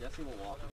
Jesse will walk.